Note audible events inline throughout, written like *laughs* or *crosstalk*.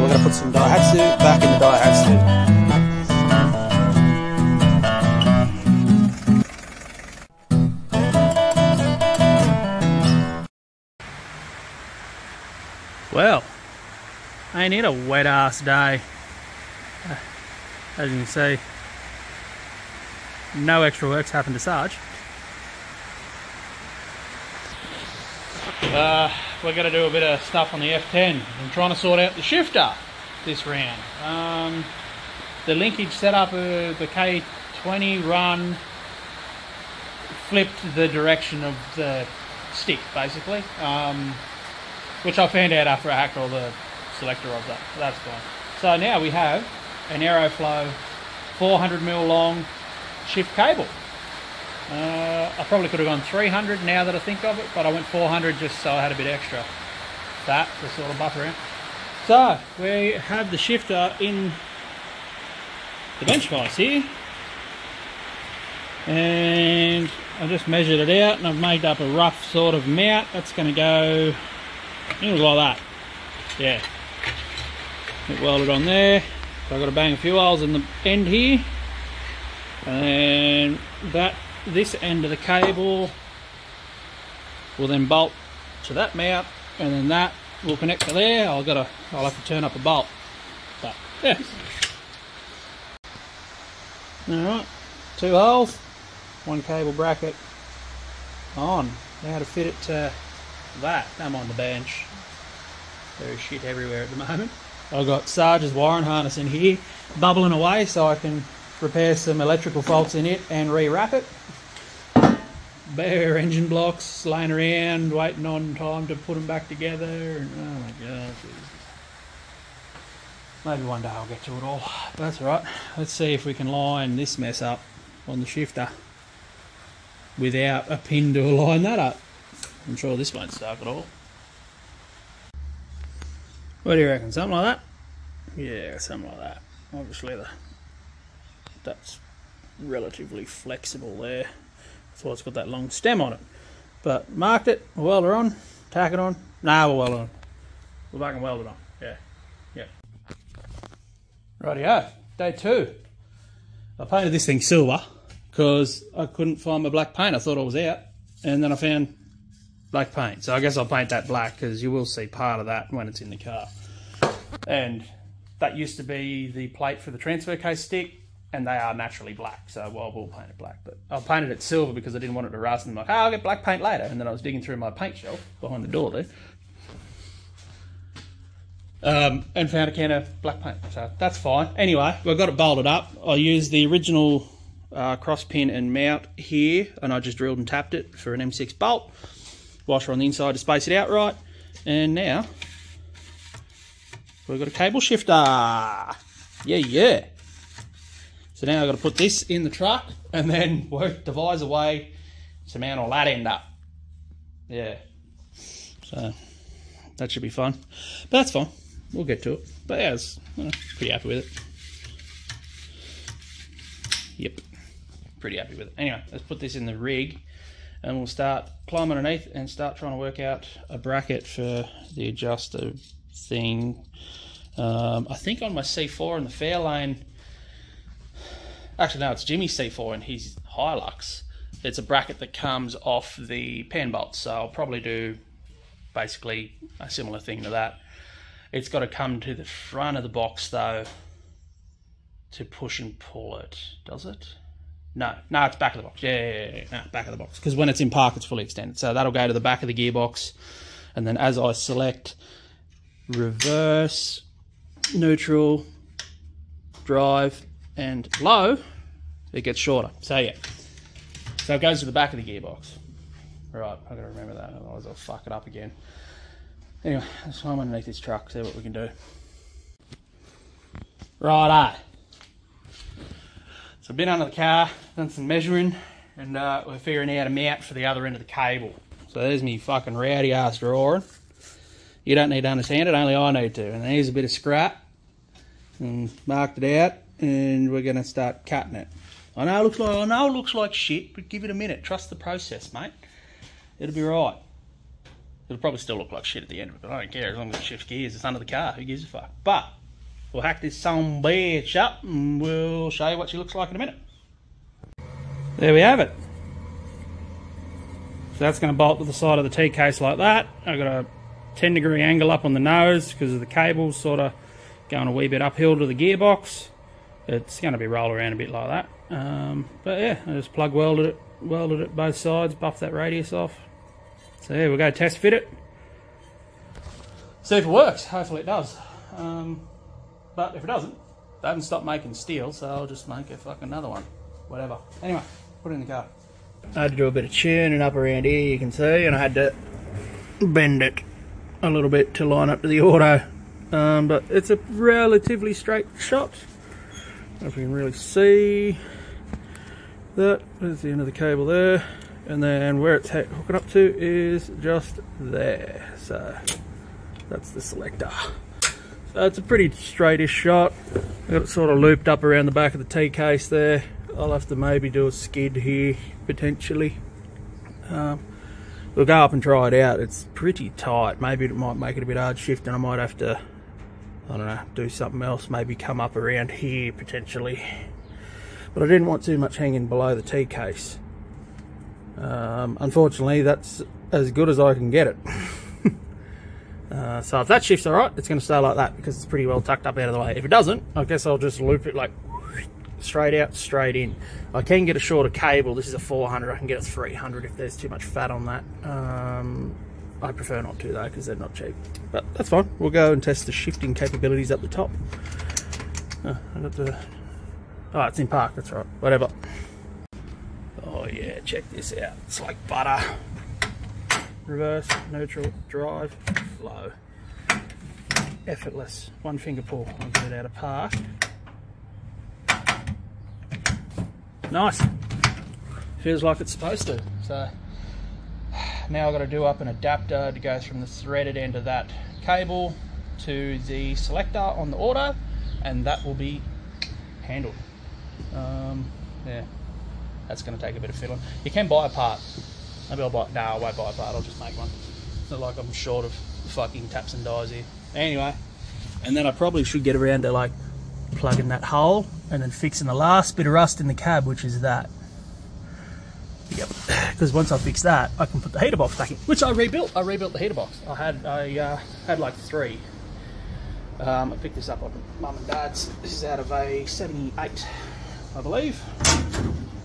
we're going to put some Daihatsu back in the Daihatsu. Well, ain't it a wet ass day? Uh, as you can see, no extra work's happened to Sarge. Uh, we're going to do a bit of stuff on the F10. I'm trying to sort out the shifter this round. Um, the linkage setup, uh, the K20 run flipped the direction of the stick basically, um, which I found out after I hacked all the selector of that. That's fine. So now we have an Aeroflow 400mm long shift cable. Uh, I probably could have gone 300 now that I think of it, but I went 400 just so I had a bit extra fat to sort of buffer in. So we have the shifter in the bench vise here, and I just measured it out and I've made up a rough sort of mount. That's going to go like that. Yeah, it welded on there. So I've got to bang a few holes in the end here, and that this end of the cable will then bolt to that mount and then that will connect to there. I'll gotta I'll have to turn up a bolt. But yeah. Alright, two holes, one cable bracket on. Now to fit it to that. I'm on the bench. There's shit everywhere at the moment. I've got Sarge's wiring harness in here, bubbling away so I can repair some electrical faults in it and rewrap it. Bare engine blocks laying around, waiting on time to put them back together. And, oh my god. Jesus. Maybe one day I'll get to it all. That's alright. Let's see if we can line this mess up on the shifter without a pin to line that up. I'm sure this won't suck at all. What do you reckon? Something like that? Yeah, something like that. Obviously, the that's relatively flexible there. That's it's got that long stem on it. But marked it, welder on, tack it on. Nah, we'll weld it on. We'll back and weld it on. Yeah, yeah. Rightio, day two. I painted this thing silver because I couldn't find my black paint. I thought I was out, and then I found black paint. So I guess I'll paint that black because you will see part of that when it's in the car. And that used to be the plate for the transfer case stick, and they are naturally black. So well, we'll paint it black. But I painted it silver because I didn't want it to rust. And I'm like, oh, I'll get black paint later. And then I was digging through my paint shelf behind the door there. Um, and found a can of black paint. So that's fine. Anyway, I got it bolted up. I used the original uh, cross pin and mount here, and I just drilled and tapped it for an M6 bolt. Washer on the inside to space it out right. And now we've got a cable shifter. Yeah, yeah. So now I've got to put this in the truck and then *laughs* work the visor way to mount all that end up. Yeah. So that should be fun. But that's fine. We'll get to it. But yeah, I was uh, pretty happy with it. Yep. Pretty happy with it. Anyway, let's put this in the rig and we'll start climbing underneath and start trying to work out a bracket for the adjuster thing. Um, I think on my C4 in the Fairlane, actually no, it's Jimmy C4 and his Hilux. It's a bracket that comes off the pan bolt, so I'll probably do basically a similar thing to that. It's got to come to the front of the box though to push and pull it, does it? No, no, it's back of the box. Yeah, yeah, yeah, no, back of the box. Because when it's in park, it's fully extended. So that'll go to the back of the gearbox. And then as I select reverse, neutral, drive, and low, it gets shorter. So yeah. So it goes to the back of the gearbox. Right, I've got to remember that, otherwise I'll fuck it up again. Anyway, let's climb underneath this truck, see what we can do. Righto. So I've been under the car, done some measuring, and uh, we're figuring out a mount for the other end of the cable. So there's me fucking rowdy ass drawing. You don't need to understand it, only I need to. And there's a bit of scrap. And marked it out, and we're gonna start cutting it. I know it looks like I know it looks like shit, but give it a minute. Trust the process, mate. It'll be right. It'll probably still look like shit at the end of it, but I don't care as long as it shifts gears. It's under the car. Who gives a fuck? But we'll hack this some bitch up and we'll show you what she looks like in a minute. There we have it. So that's going to bolt to the side of the T-case like that. I've got a 10 degree angle up on the nose because of the cables sort of going a wee bit uphill to the gearbox. It's going to be roll around a bit like that. Um, but yeah, I just plug welded it, welded it both sides, buffed that radius off. So yeah, we'll go test fit it. See if it works. Hopefully it does. Um, but if it doesn't, they haven't stopped making steel, so I'll just make a fucking another one. Whatever. Anyway, put it in the car. I had to do a bit of tuning up around here, you can see, and I had to bend it a little bit to line up to the auto. Um, but it's a relatively straight shot. If you can really see that is the end of the cable there. And then where it's hooking up to is just there. So that's the selector. So it's a pretty straightish shot. Got it sort of looped up around the back of the T-case there. I'll have to maybe do a skid here potentially. Um, we'll go up and try it out. It's pretty tight. Maybe it might make it a bit hard shifting. I might have to, I don't know, do something else. Maybe come up around here potentially. But I didn't want too much hanging below the T-case. Um, unfortunately, that's as good as I can get it. *laughs* uh, so if that shift's alright, it's going to stay like that because it's pretty well tucked up out of the way. If it doesn't, I guess I'll just loop it like straight out, straight in. I can get a shorter cable. This is a 400. I can get a 300 if there's too much fat on that. Um, I prefer not to though because they're not cheap. But that's fine. We'll go and test the shifting capabilities up the top. Oh, I got the. Oh, it's in park. That's right. Whatever. Oh yeah, check this out. It's like butter. Reverse, neutral, drive, low. Effortless. One finger pull. I'll get it out of park. Nice. Feels like it's supposed to. So now I've got to do up an adapter to go from the threaded end of that cable to the selector on the auto and that will be handled. Um, yeah, that's going to take a bit of fiddling. You can buy a part. Maybe I'll buy, no, I won't buy a part, I'll just make one. It's not like I'm short of fucking taps and dies here. Anyway, and then I probably should get around to like plugging that hole and then fixing the last bit of rust in the cab, which is that. Yep, *clears throat* because once I fix that, I can put the heater box back in, which I rebuilt. I rebuilt the heater box. I had I uh, had like three. Um, I picked this up on mum and dad's. This is out of a 78, I believe.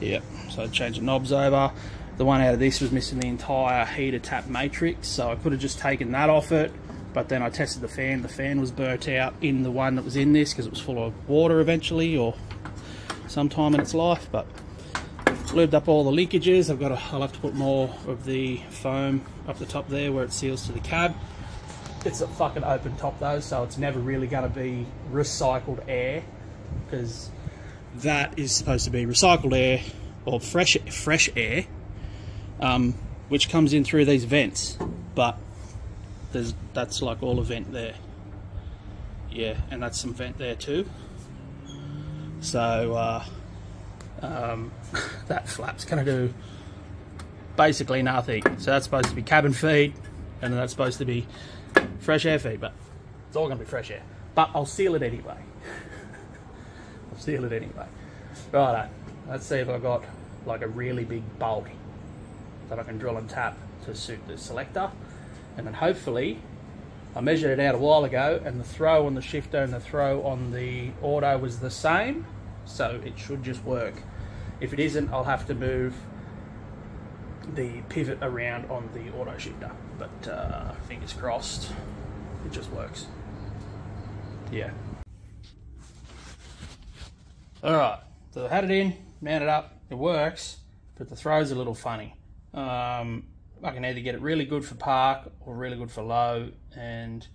Yep, so I changed the knobs over. The one out of this was missing the entire heater tap matrix, so I could have just taken that off it but then I tested the fan. The fan was burnt out in the one that was in this because it was full of water eventually or sometime in its life. But lubed up all the leakages. I've got to, I'll have to put more of the foam up the top there where it seals to the cab. It's a fucking open top though, so it's never really going to be recycled air because that is supposed to be recycled air or fresh fresh air, um, which comes in through these vents. But there's that's like all a vent there yeah and that's some vent there too so uh, um, *laughs* that flap's gonna do basically nothing. So that's supposed to be cabin feed and then that's supposed to be fresh air feed but it's all gonna be fresh air. But I'll seal it anyway. *laughs* I'll seal it anyway. Right let's see if I've got like a really big bolt that I can drill and tap to suit the selector. And then hopefully I measured it out a while ago and the throw on the shifter and the throw on the auto was the same. So it should just work if it isn't I'll have to move the pivot around on the auto shifter. But uh, fingers crossed it just works. Yeah. Alright so I had it in mounted up it works but the throw's a little funny. Um, I can either get it really good for park or really good for low and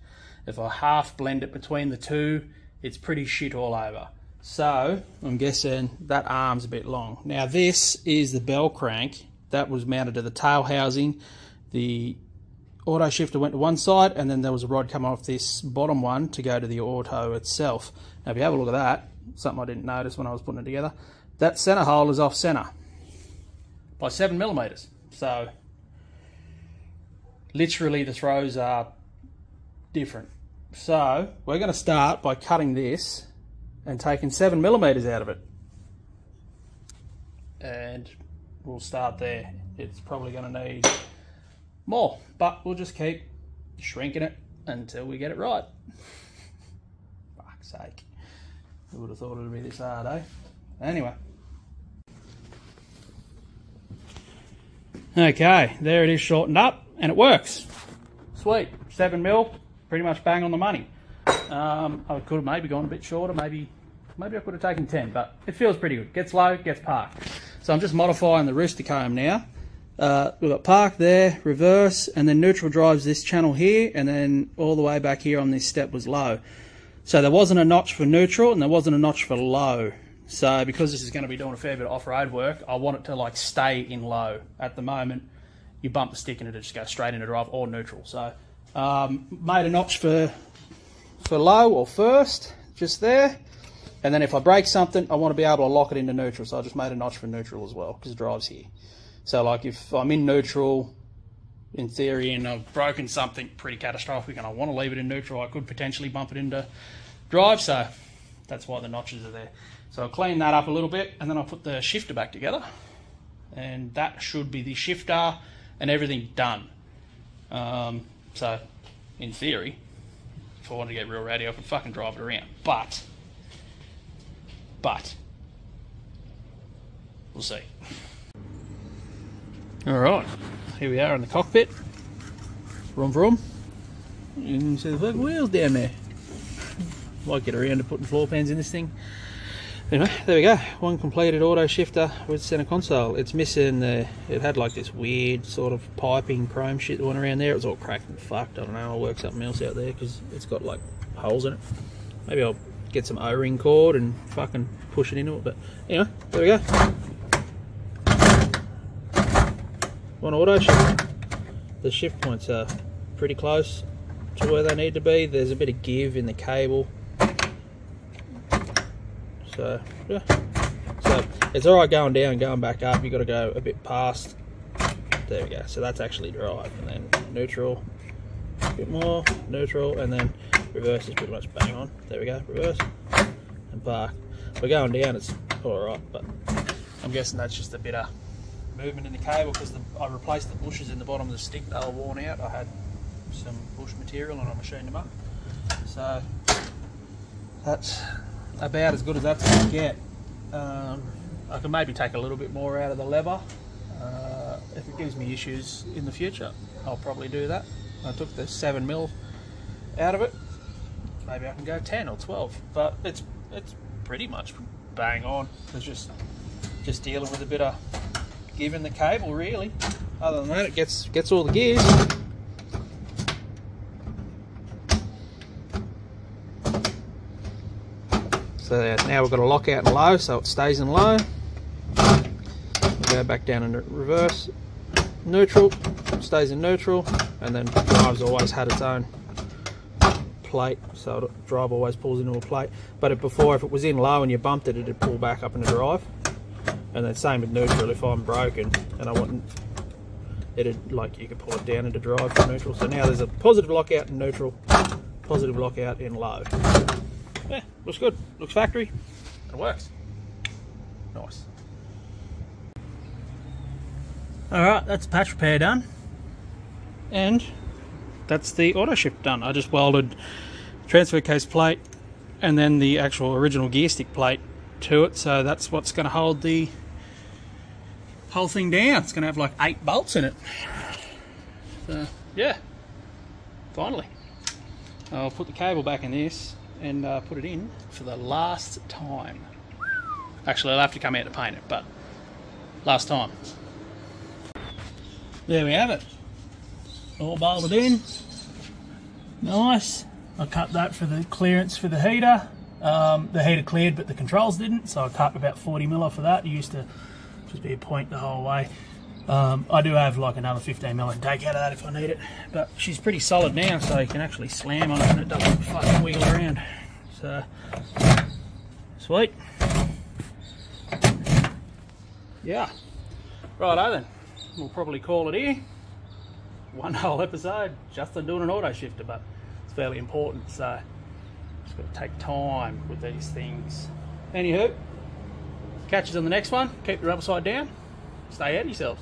if I half blend it between the two it's pretty shit all over so I'm guessing that arm's a bit long. Now this is the bell crank that was mounted to the tail housing. The auto shifter went to one side and then there was a rod coming off this bottom one to go to the auto itself. Now if you have a look at that something I didn't notice when I was putting it together that center hole is off center by seven millimeters. So literally the throws are different. So we're going to start by cutting this and taking seven millimeters out of it. And we'll start there. It's probably going to need more, but we'll just keep shrinking it until we get it right. *laughs* Fuck's sake. Who would have thought it would be this hard, eh? Anyway. Okay, there it is shortened up and it works. Sweet, seven mil, pretty much bang on the money. Um, I could have maybe gone a bit shorter, maybe maybe I could have taken 10, but it feels pretty good. Gets low, gets parked. So I'm just modifying the rooster comb now. Uh, we've got park there, reverse, and then neutral drives this channel here, and then all the way back here on this step was low. So there wasn't a notch for neutral, and there wasn't a notch for low. So because this is going to be doing a fair bit of off-road work, I want it to like stay in low. At the moment, you bump the stick and it just goes straight into drive or neutral. So um, made a notch for for low or first, just there. And then if I break something, I want to be able to lock it into neutral. So I just made a notch for neutral as well, because it drive's here. So like if I'm in neutral, in theory, and I've broken something pretty catastrophic and I want to leave it in neutral, I could potentially bump it into drive. So that's why the notches are there. So I'll clean that up a little bit and then I'll put the shifter back together. And that should be the shifter and everything done. Um, so, in theory, I wanted to get real rowdy, I could fucking drive it around. But, but, we'll see. Alright, here we are in the cockpit. Vroom vroom. You can see the wheels down there. Might get around to putting floor pans in this thing. Anyway, there we go. One completed auto shifter with center console. It's missing the. It had like this weird sort of piping chrome shit that went around there. It was all cracked and fucked. I don't know. I'll work something else out there because it's got like holes in it. Maybe I'll get some O-ring cord and fucking push it into it. But anyway, there we go. One auto shift. The shift points are pretty close to where they need to be. There's a bit of give in the cable so yeah. So it's all right going down, going back up. You got to go a bit past. There we go. So that's actually drive, and then neutral, a bit more neutral, and then reverse is pretty much bang on. There we go, reverse and park. We're going down. It's all right, but I'm guessing that's just a bit of movement in the cable because I replaced the bushes in the bottom of the stick. They were worn out. I had some bush material and I machined them up. So that's about as good as that's going to get. Um, I can maybe take a little bit more out of the lever. Uh, if it gives me issues in the future, I'll probably do that. I took the 7 mil out of it. Maybe I can go 10 or 12, but it's it's pretty much bang on. It's just just dealing with a bit of giving the cable, really. Other than that, it gets gets all the gears. So now we've got a lockout in low, so it stays in low. Go back down into reverse, neutral, stays in neutral, and then drive's always had its own plate, so drive always pulls into a plate. But before, if it was in low and you bumped it, it'd pull back up into drive. And then same with neutral, if I'm broken and I want it'd like you could pull it down into drive for neutral. So now there's a positive lockout in neutral, positive lockout in low yeah, looks good. Looks factory. It works. Nice. Alright, that's patch repair done. And that's the auto shift done. I just welded transfer case plate and then the actual original gear stick plate to it. So that's what's going to hold the whole thing down. It's going to have like eight bolts in it. So, yeah, finally. I'll put the cable back in this and uh, put it in for the last time. Actually, I'll have to come out to paint it, but last time. There we have it. All bolted in. Nice. I cut that for the clearance for the heater. Um, the heater cleared, but the controls didn't, so I cut about 40 mil for that. It used to just be a point the whole way. Um, I do have like another 15 mil and take out of that if I need it, but she's pretty solid now, so you can actually slam on it and it doesn't fucking wiggle around. So, sweet. Yeah. Righto then, we'll probably call it here. one whole episode just on doing an auto shifter, but it's fairly important, so just got to take time with these things. Anywho, catch us on the next one. Keep your upside down. Stay out of yourselves.